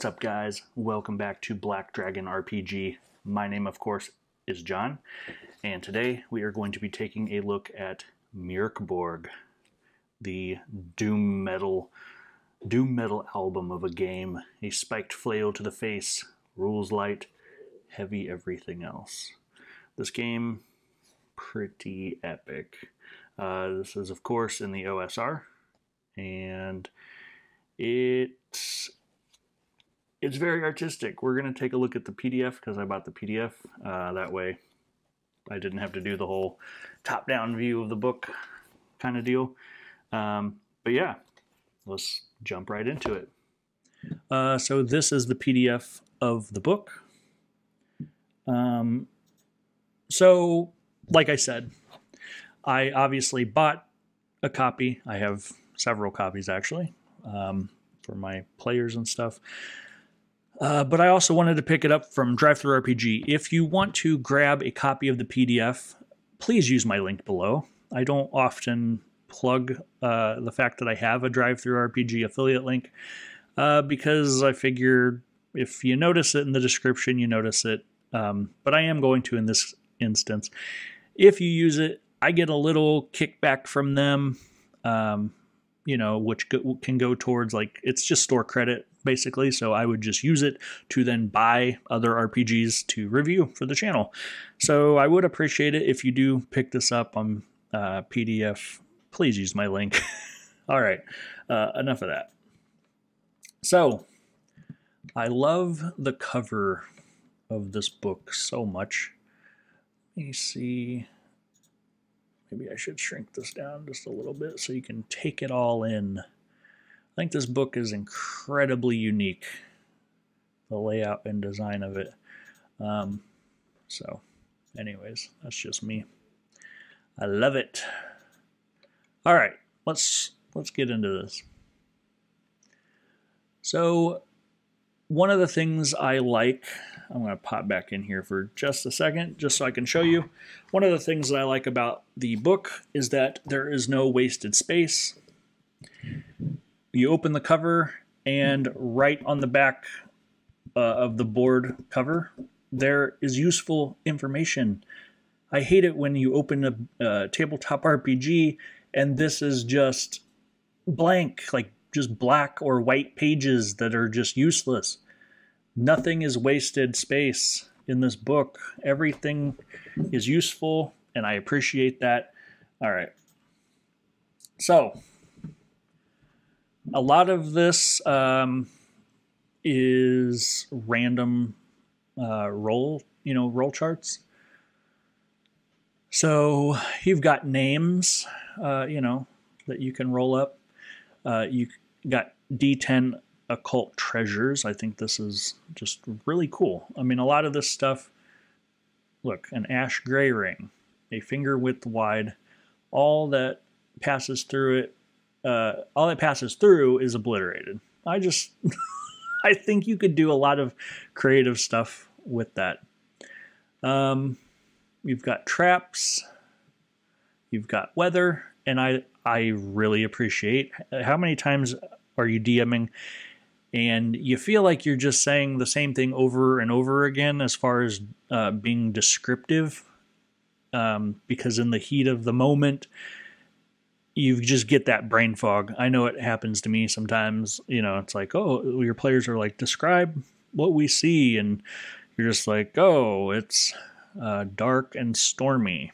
What's up, guys? Welcome back to Black Dragon RPG. My name, of course, is John, and today we are going to be taking a look at Mörkborg, the doom metal doom metal album of a game. A spiked flail to the face, rules light, heavy everything else. This game, pretty epic. Uh, this is, of course, in the OSR, and it's it's very artistic. We're going to take a look at the PDF because I bought the PDF. Uh, that way I didn't have to do the whole top-down view of the book kind of deal. Um, but yeah, let's jump right into it. Uh, so this is the PDF of the book. Um, so, like I said, I obviously bought a copy. I have several copies actually um, for my players and stuff. Uh, but I also wanted to pick it up from DriveThruRPG. If you want to grab a copy of the PDF, please use my link below. I don't often plug uh, the fact that I have a DriveThruRPG affiliate link uh, because I figure if you notice it in the description, you notice it. Um, but I am going to in this instance. If you use it, I get a little kickback from them, um, you know, which go, can go towards like it's just store credit basically. So I would just use it to then buy other RPGs to review for the channel. So I would appreciate it if you do pick this up on uh, PDF. Please use my link. All right, uh, enough of that. So I love the cover of this book so much. Let me see. Maybe I should shrink this down just a little bit so you can take it all in. I think this book is incredibly unique, the layout and design of it. Um, so, anyways, that's just me. I love it. All right, let's let's get into this. So, one of the things I like I'm going to pop back in here for just a second, just so I can show you. One of the things that I like about the book is that there is no wasted space. You open the cover, and right on the back uh, of the board cover, there is useful information. I hate it when you open a, a tabletop RPG and this is just blank, like just black or white pages that are just useless nothing is wasted space in this book. Everything is useful, and I appreciate that. All right. So, a lot of this um, is random uh, roll, you know, roll charts. So you've got names, uh, you know, that you can roll up. Uh, you got D10 occult treasures. I think this is just really cool. I mean, a lot of this stuff, look, an ash gray ring, a finger width wide, all that passes through it, uh, all that passes through is obliterated. I just, I think you could do a lot of creative stuff with that. Um, you've got traps, you've got weather, and I, I really appreciate how many times are you DMing and you feel like you're just saying the same thing over and over again as far as uh, being descriptive um, because in the heat of the moment you just get that brain fog i know it happens to me sometimes you know it's like oh your players are like describe what we see and you're just like oh it's uh, dark and stormy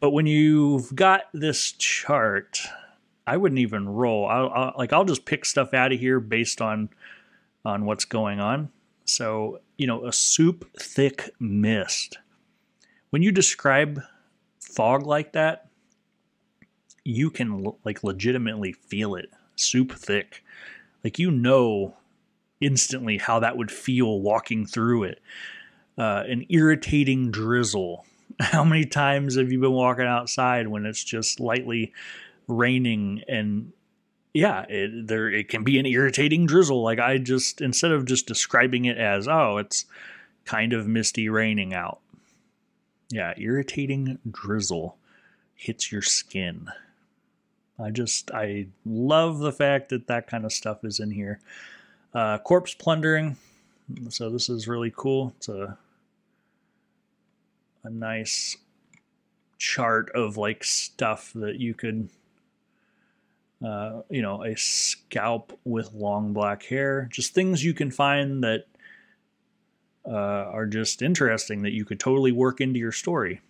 but when you've got this chart I wouldn't even roll. I'll, I'll, like I'll just pick stuff out of here based on on what's going on. So you know, a soup thick mist. When you describe fog like that, you can like legitimately feel it. Soup thick, like you know instantly how that would feel walking through it. Uh, an irritating drizzle. How many times have you been walking outside when it's just lightly raining and yeah, it, there it can be an irritating drizzle. Like I just instead of just describing it as oh, it's kind of misty raining out. Yeah, irritating drizzle hits your skin. I just I love the fact that that kind of stuff is in here. Uh, corpse plundering. So this is really cool. It's a a nice chart of like stuff that you could uh, you know, a scalp with long black hair, just things you can find that uh, are just interesting that you could totally work into your story.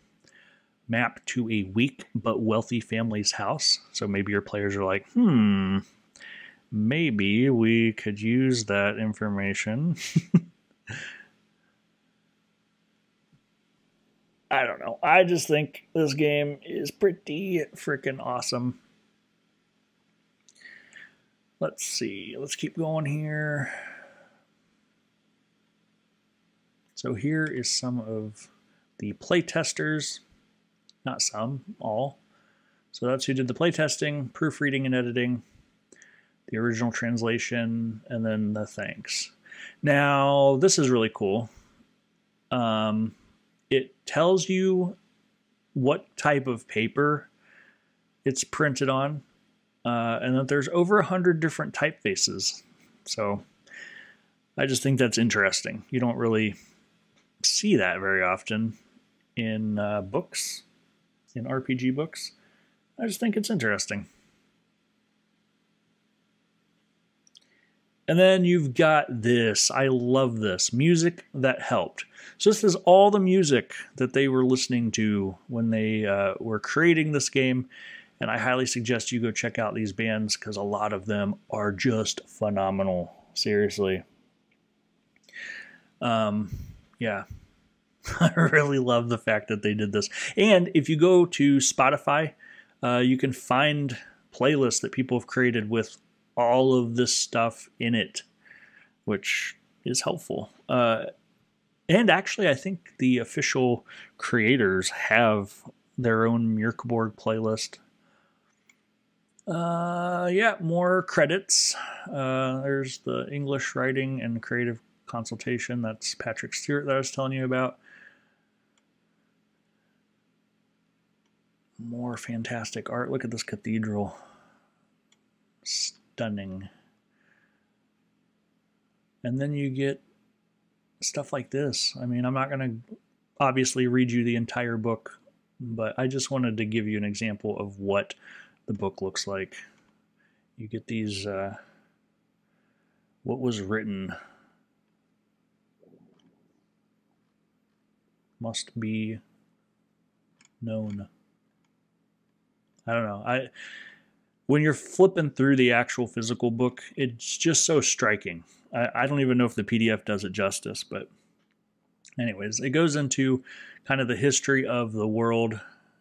Map to a weak but wealthy family's house. So maybe your players are like, hmm, maybe we could use that information. I don't know. I just think this game is pretty freaking awesome. Let's see. Let's keep going here. So here is some of the playtesters. Not some, all. So that's who did the playtesting, proofreading and editing, the original translation, and then the thanks. Now, this is really cool. Um, it tells you what type of paper it's printed on uh, and that there's over a hundred different typefaces. So I just think that's interesting. You don't really see that very often in uh, books, in RPG books. I just think it's interesting. And then you've got this. I love this music that helped. So, this is all the music that they were listening to when they uh, were creating this game. And I highly suggest you go check out these bands because a lot of them are just phenomenal. Seriously. Um, yeah. I really love the fact that they did this. And if you go to Spotify, uh, you can find playlists that people have created with all of this stuff in it, which is helpful. Uh, and actually, I think the official creators have their own Mörkborg playlist. Uh, yeah, more credits. Uh, there's the English writing and creative consultation. That's Patrick Stuart that I was telling you about. More fantastic art. Look at this cathedral. Stunning. And then you get stuff like this. I mean, I'm not going to obviously read you the entire book, but I just wanted to give you an example of what the book looks like. You get these, uh, what was written must be known. I don't know. I when you're flipping through the actual physical book, it's just so striking. I, I don't even know if the PDF does it justice, but anyways, it goes into kind of the history of the world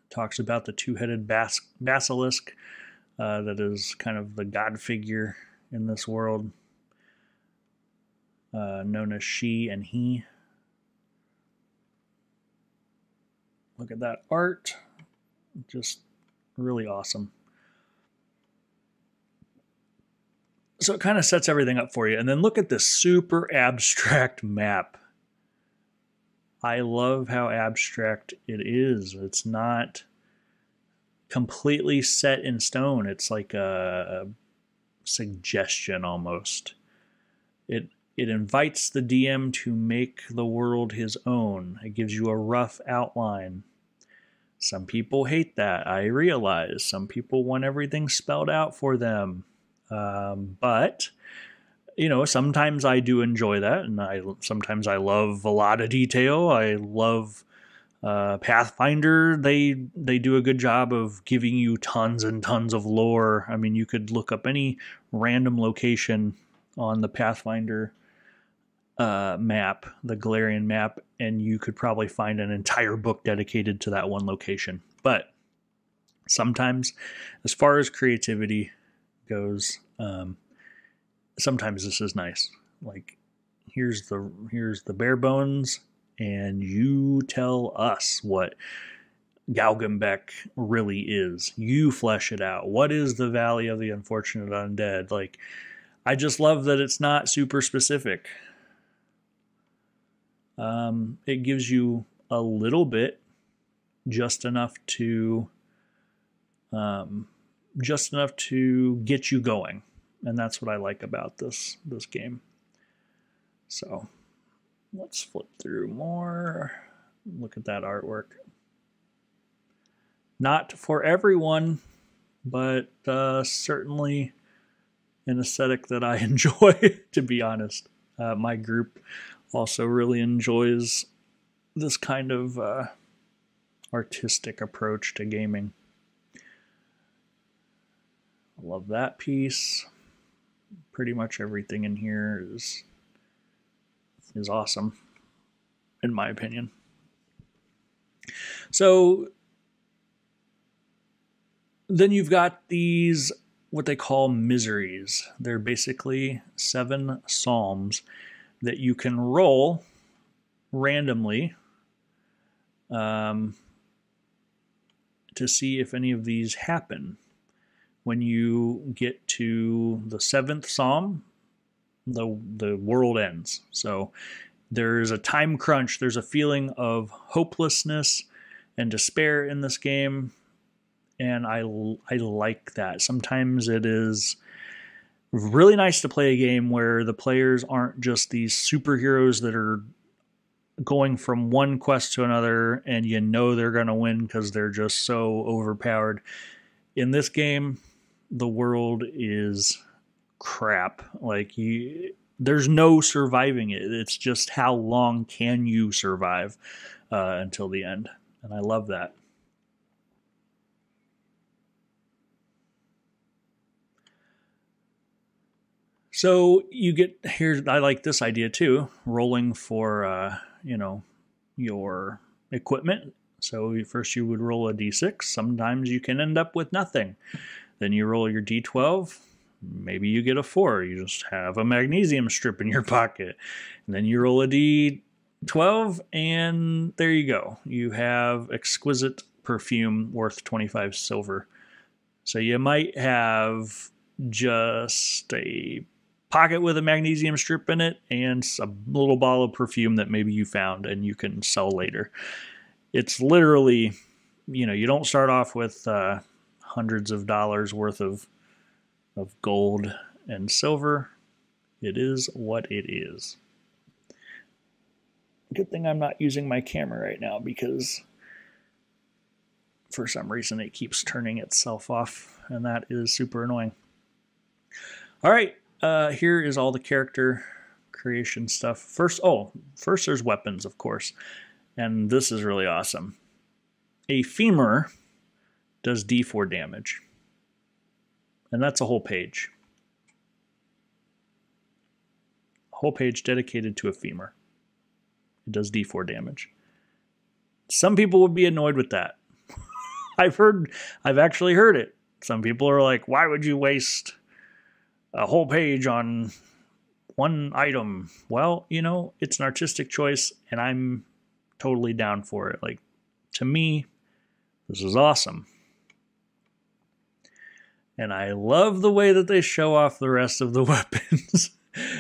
talks about the two-headed bas- basilisk uh, that is kind of the god figure in this world, uh, known as she and he. Look at that art, just really awesome. So it kind of sets everything up for you. And then look at this super abstract map. I love how abstract it is. It's not completely set in stone. It's like a, suggestion almost. It it invites the DM to make the world his own. It gives you a rough outline. Some people hate that. I realize. Some people want everything spelled out for them. Um, but you know, sometimes I do enjoy that, and I sometimes I love a lot of detail. I love uh, Pathfinder. They they do a good job of giving you tons and tons of lore. I mean, you could look up any random location on the Pathfinder uh, map, the Golarion map, and you could probably find an entire book dedicated to that one location. But sometimes, as far as creativity goes, um, sometimes this is nice. Like here's the here's the bare bones, and you tell us what Galgenbeck really is. You flesh it out. What is the Valley of the Unfortunate Undead? Like, I just love that it's not super specific. Um, it gives you a little bit, just enough to, um, just enough to get you going and that's what I like about this this game. So let's flip through more. Look at that artwork. Not for everyone, but uh, certainly an aesthetic that I enjoy, to be honest. Uh, my group also really enjoys this kind of uh, artistic approach to gaming. I love that piece. Pretty much everything in here is is awesome, in my opinion. So then you've got these what they call miseries. They're basically seven psalms that you can roll randomly um, to see if any of these happen. When you get to the seventh psalm, the the world ends. So there's a time crunch. There's a feeling of hopelessness and despair in this game, and I I like that. Sometimes it is really nice to play a game where the players aren't just these superheroes that are going from one quest to another and you know they're going to win because they're just so overpowered. In this game, the world is crap. Like you there's no surviving it. It's just how long can you survive uh, until the end. And I love that. So you get here. I like this idea too. Rolling for uh, you know your equipment. So first you would roll a d6. Sometimes you can end up with nothing. Then you roll your d12. Maybe you get a four. You just have a magnesium strip in your pocket. And then you roll a d12, and there you go. You have exquisite perfume worth 25 silver. So you might have just a pocket with a magnesium strip in it and a little bottle of perfume that maybe you found and you can sell later. It's literally, you know, you don't start off with uh, hundreds of dollars worth of of gold and silver. It is what it is. Good thing I'm not using my camera right now because for some reason it keeps turning itself off and that is super annoying. All right, uh, here is all the character creation stuff. First, oh, first there's weapons, of course. And this is really awesome. A femur does d4 damage. And that's a whole page. A whole page dedicated to a femur. It does d4 damage. Some people would be annoyed with that. I've heard, I've actually heard it. Some people are like, why would you waste a whole page on one item. Well, you know, it's an artistic choice and I'm totally down for it. Like to me, this is awesome. And I love the way that they show off the rest of the weapons.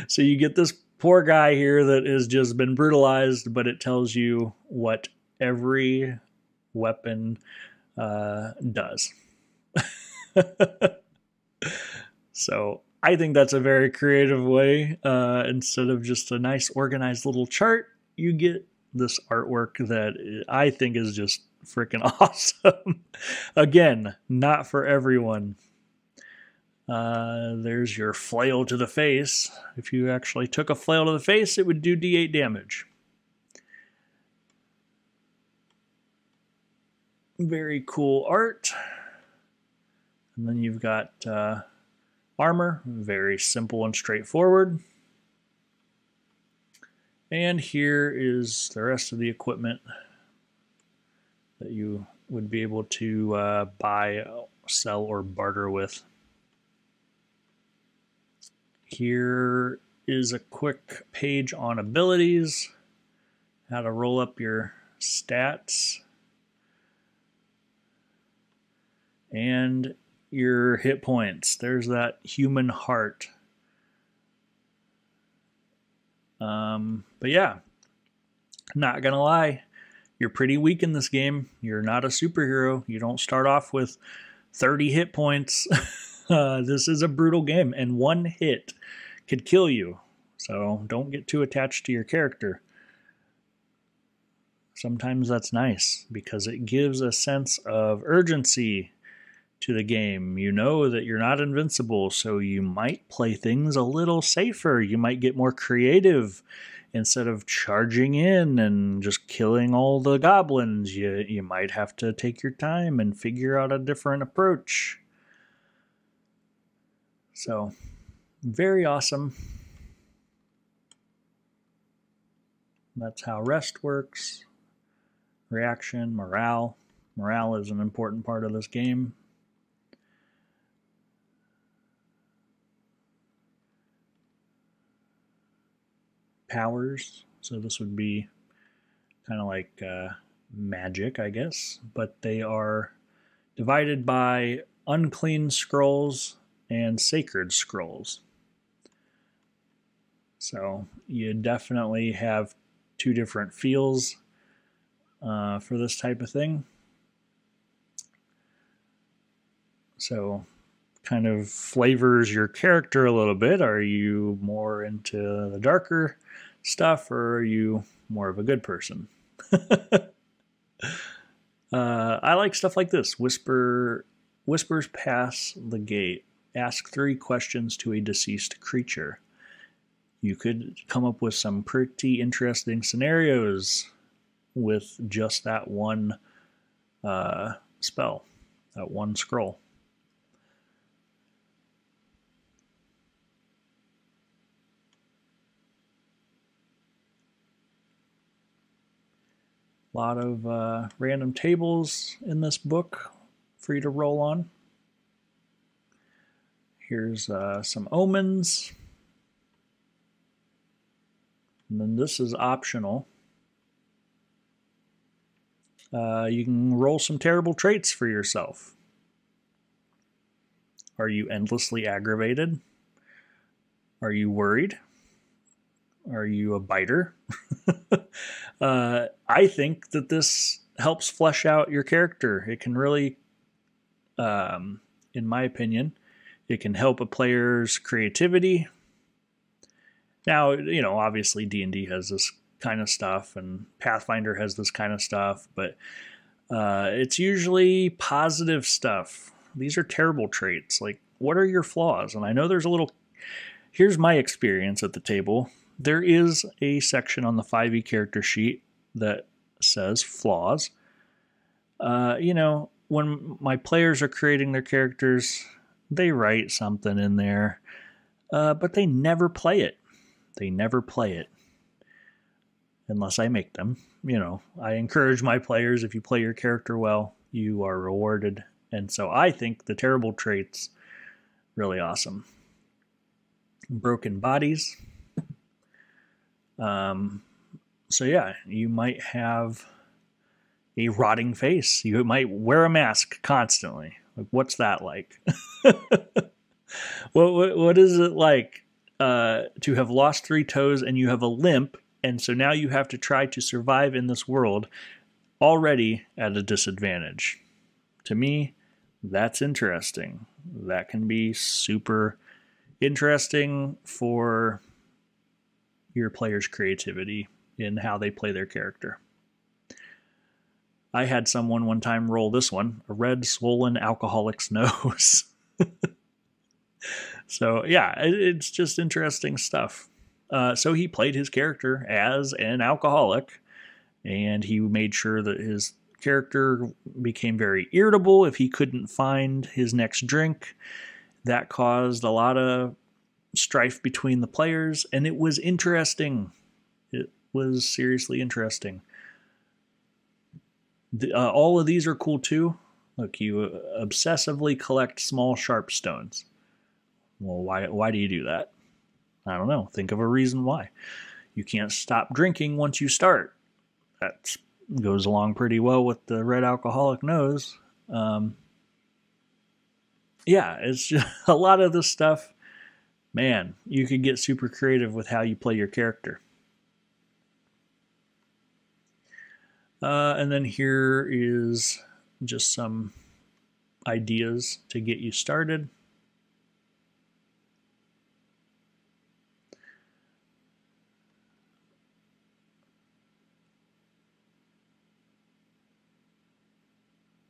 so you get this poor guy here that has just been brutalized, but it tells you what every weapon uh, does. so I think that's a very creative way. Uh, instead of just a nice organized little chart, you get this artwork that I think is just freaking awesome. Again, not for everyone. Uh, there's your flail to the face. If you actually took a flail to the face, it would do d8 damage. Very cool art. And then you've got uh, armor, very simple and straightforward. And here is the rest of the equipment that you would be able to uh, buy, sell, or barter with. Here is a quick page on abilities, how to roll up your stats, and your hit points. There's that human heart. Um, but yeah, not gonna lie, you're pretty weak in this game. You're not a superhero. You don't start off with 30 hit points. uh, this is a brutal game, and one hit could kill you. So don't get too attached to your character. Sometimes that's nice because it gives a sense of urgency to the game. You know that you're not invincible, so you might play things a little safer. You might get more creative instead of charging in and just killing all the goblins. You you might have to take your time and figure out a different approach. So, very awesome. That's how rest works. Reaction, morale. Morale is an important part of this game. Powers. So this would be kind of like uh, magic, I guess, but they are divided by unclean scrolls and sacred scrolls. So you definitely have two different feels uh, for this type of thing. So kind of flavors your character a little bit. Are you more into the darker stuff, or are you more of a good person? uh, I like stuff like this. Whisper, whispers pass the gate. Ask three questions to a deceased creature. You could come up with some pretty interesting scenarios with just that one uh, spell, that one scroll. A lot of uh, random tables in this book for you to roll on. Here's uh, some omens. And then this is optional. Uh, you can roll some terrible traits for yourself. Are you endlessly aggravated? Are you worried? Are you a biter? uh, I think that this helps flesh out your character. It can really, um, in my opinion, it can help a player's creativity. Now, you know, obviously D and D has this kind of stuff, and Pathfinder has this kind of stuff, but uh, it's usually positive stuff. These are terrible traits. Like, what are your flaws? And I know there's a little. Here's my experience at the table there is a section on the 5e character sheet that says flaws. Uh, you know, when my players are creating their characters, they write something in there, uh, but they never play it. They never play it unless I make them. You know, I encourage my players if you play your character well, you are rewarded. And so I think the terrible traits really awesome. Broken bodies, um, so yeah, you might have a rotting face. You might wear a mask constantly. Like, what's that like? what, what, what is it like uh, to have lost three toes and you have a limp, and so now you have to try to survive in this world already at a disadvantage? To me, that's interesting. That can be super interesting for your player's creativity in how they play their character. I had someone one time roll this one a red, swollen alcoholic's nose. so, yeah, it's just interesting stuff. Uh, so, he played his character as an alcoholic, and he made sure that his character became very irritable if he couldn't find his next drink. That caused a lot of strife between the players, and it was interesting. It was seriously interesting. The, uh, all of these are cool too. Look, you uh, obsessively collect small sharp stones. Well, why why do you do that? I don't know. Think of a reason why. You can't stop drinking once you start. That goes along pretty well with the red alcoholic nose. Um, yeah, it's just a lot of this stuff man, you could get super creative with how you play your character. Uh, and then here is just some ideas to get you started.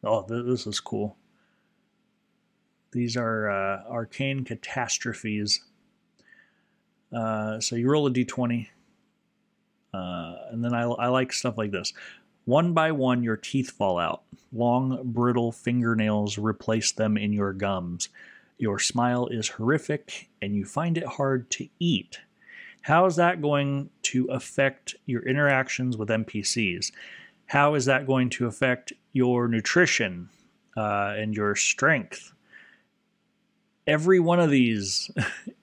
Oh, this is cool. These are uh, arcane catastrophes uh, so you roll a d20, uh, and then I, I like stuff like this. One by one, your teeth fall out. Long, brittle fingernails replace them in your gums. Your smile is horrific, and you find it hard to eat. How is that going to affect your interactions with NPCs? How is that going to affect your nutrition uh, and your strength? Every one of these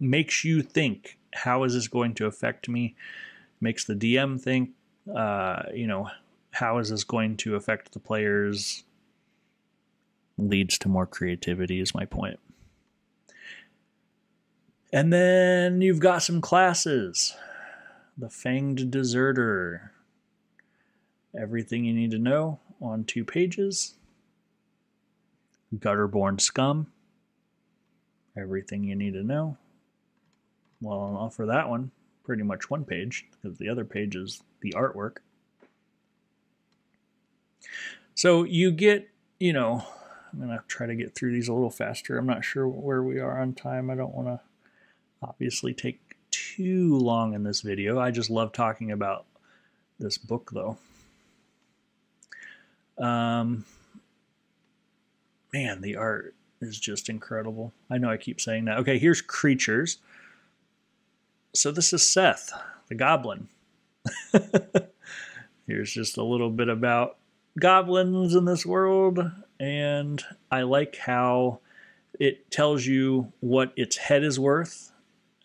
makes you think, how is this going to affect me? Makes the DM think, uh, you know, how is this going to affect the players? Leads to more creativity, is my point. And then you've got some classes. The Fanged Deserter. Everything you need to know on two pages. Gutterborn Scum. Everything you need to know. Well, offer that one pretty much one page because the other page is the artwork. So you get, you know, I'm going to try to get through these a little faster. I'm not sure where we are on time. I don't want to obviously take too long in this video. I just love talking about this book though. Um, man, the art is just incredible. I know I keep saying that. Okay, here's creatures. So this is Seth, the goblin. here's just a little bit about goblins in this world, and I like how it tells you what its head is worth,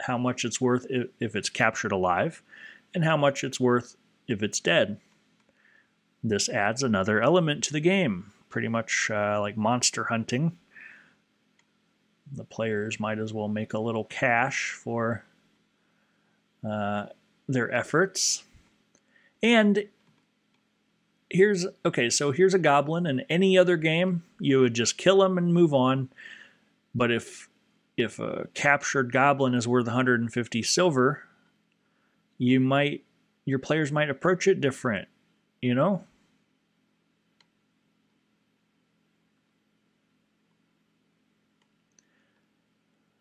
how much it's worth if, it's captured alive, and how much it's worth if it's dead. This adds another element to the game, pretty much uh, like monster hunting. The players might as well make a little cash for uh, their efforts. And here's okay, so here's a goblin. In any other game, you would just kill him and move on. But if if a captured goblin is worth 150 silver, you might your players might approach it different, you know?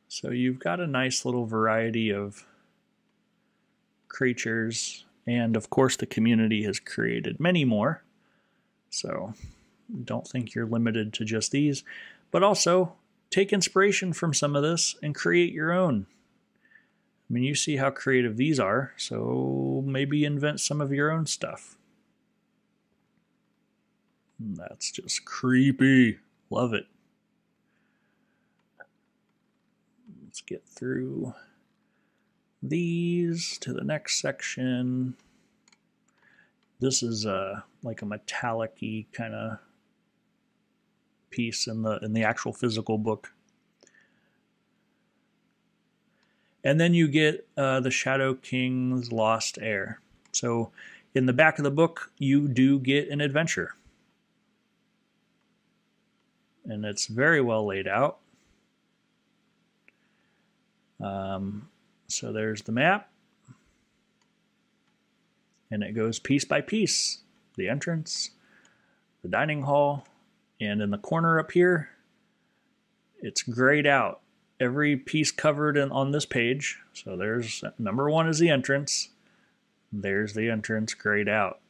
So you've got a nice little variety of creatures and of course, the community has created many more. So don't think you're limited to just these. But also, take inspiration from some of this and create your own. I mean, you see how creative these are, so maybe invent some of your own stuff. That's just creepy. Love it. Let's get through these to the next section. This is a uh, like a metallic kind of piece in the in the actual physical book. And then you get uh, the Shadow King's Lost Heir. So in the back of the book, you do get an adventure. And it's very well laid out. Um, so there's the map. And it goes piece by piece. The entrance, the dining hall, and in the corner up here, it's grayed out. Every piece covered in, on this page. So there's number one is the entrance. There's the entrance grayed out.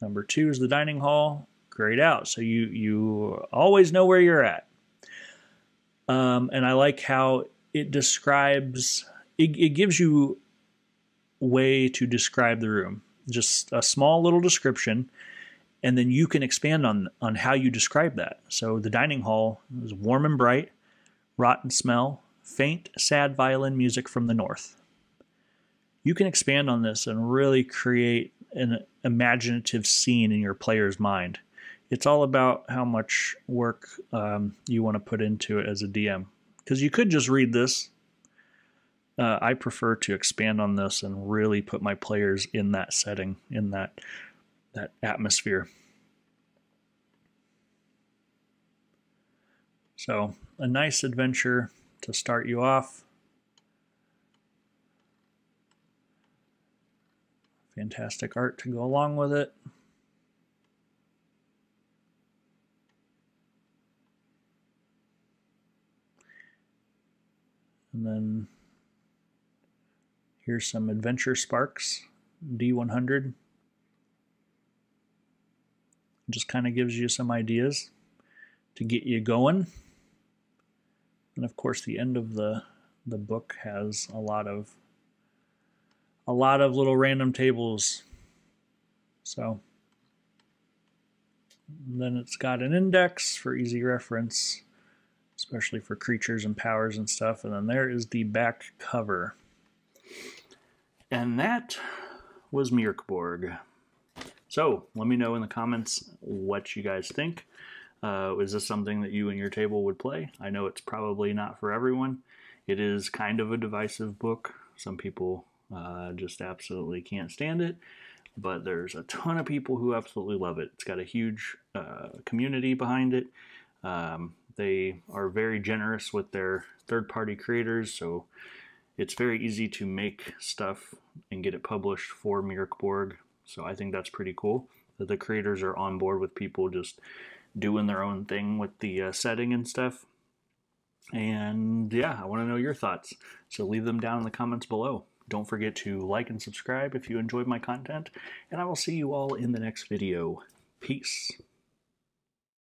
Number two is the dining hall, grayed out. So you you always know where you're at. Um, and I like how it describes it, it gives you way to describe the room. Just a small little description and then you can expand on on how you describe that. So the dining hall is warm and bright rotten smell faint sad violin music from the north. You can expand on this and really create an imaginative scene in your player's mind. It's all about how much work um, you want to put into it as a dm because you could just read this uh, I prefer to expand on this and really put my players in that setting, in that that atmosphere. So, a nice adventure to start you off. Fantastic art to go along with it. And then here's some Adventure Sparks D100. Just kind of gives you some ideas to get you going. And of course, the end of the the book has a lot of a lot of little random tables. So then it's got an index for easy reference, especially for creatures and powers and stuff. And then there is the back cover. And that was Mörkborg. So let me know in the comments what you guys think. Uh, is this something that you and your table would play? I know it's probably not for everyone. It is kind of a divisive book. Some people uh, just absolutely can't stand it, but there's a ton of people who absolutely love it. It's got a huge uh, community behind it. Um, they are very generous with their third party creators, so it's very easy to make stuff and get it published for Mörkborg. So I think that's pretty cool that the creators are on board with people just doing their own thing with the uh, setting and stuff. And yeah, I want to know your thoughts. So leave them down in the comments below. Don't forget to like and subscribe if you enjoyed my content, and I will see you all in the next video. Peace.